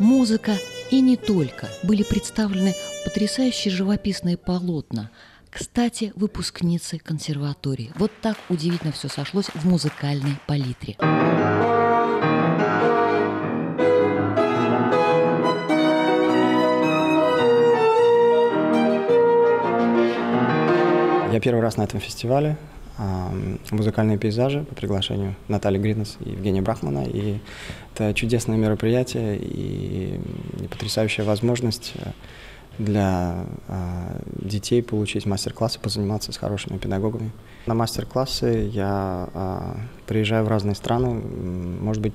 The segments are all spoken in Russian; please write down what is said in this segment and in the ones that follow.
музыка и не только. Были представлены потрясающие живописные полотна. Кстати, выпускницы консерватории. Вот так удивительно все сошлось в музыкальной палитре. Я первый раз на этом фестивале. Музыкальные пейзажи по приглашению Натальи Гринес и Евгения Брахмана. И это чудесное мероприятие и потрясающая возможность э, для а, детей получить мастер-классы, позаниматься с хорошими педагогами. На мастер-классы я а, приезжаю в разные страны, может быть,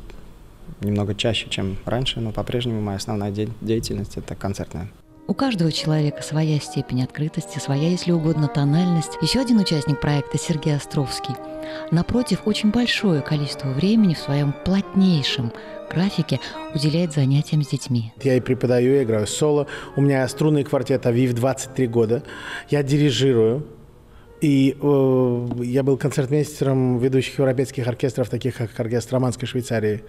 немного чаще, чем раньше, но по-прежнему моя основная деятельность – это концертная. У каждого человека своя степень открытости, своя, если угодно, тональность. Еще один участник проекта Сергей Островский. Напротив, очень большое количество времени в своем плотнейшем графике уделяет занятиям с детьми. Я и преподаю, я играю соло. У меня струнный квартет «Авив» 23 года. Я дирижирую. И э, я был концертмейстером ведущих европейских оркестров, таких как оркестр Романской Швейцарии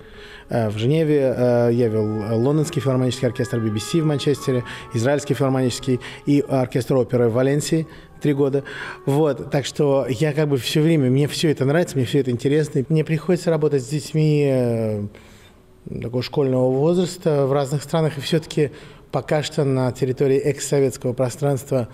э, в Женеве. Э, я вел Лондонский филармонический оркестр BBC в Манчестере, Израильский филармонический и оркестр оперы в Валенсии три года. Вот, так что я как бы все время, мне все это нравится, мне все это интересно. Мне приходится работать с детьми э, такого школьного возраста в разных странах, и все-таки пока что на территории экс-советского пространства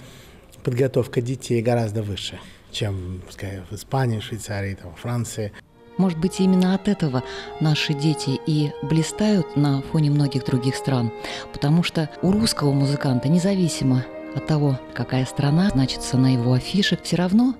подготовка детей гораздо выше, чем, скажем, в Испании, Швейцарии, там, Франции. Может быть, именно от этого наши дети и блистают на фоне многих других стран, потому что у русского музыканта, независимо от того, какая страна значится на его афише, все равно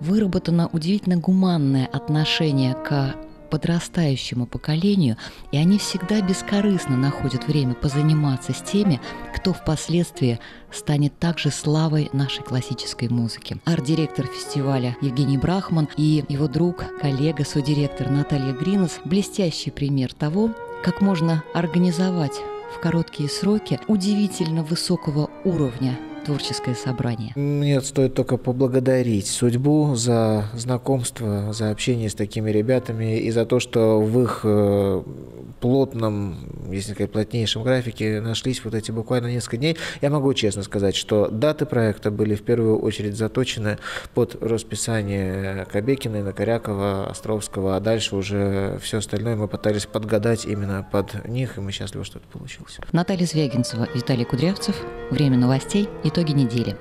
выработано удивительно гуманное отношение к подрастающему поколению, и они всегда бескорыстно находят время позаниматься с теми, кто впоследствии станет также славой нашей классической музыки. Арт-директор фестиваля Евгений Брахман и его друг, коллега, содиректор Наталья Гринес – блестящий пример того, как можно организовать в короткие сроки удивительно высокого уровня творческое собрание? Мне стоит только поблагодарить судьбу за знакомство, за общение с такими ребятами и за то, что в их э, плотном, если сказать, плотнейшем графике нашлись вот эти буквально несколько дней. Я могу честно сказать, что даты проекта были в первую очередь заточены под расписание Кобекина, Накорякова, Островского, а дальше уже все остальное мы пытались подгадать именно под них, и мы счастливы, что это получилось. Наталья Звягинцева, Виталий Кудрявцев. Время новостей. Итоги недели.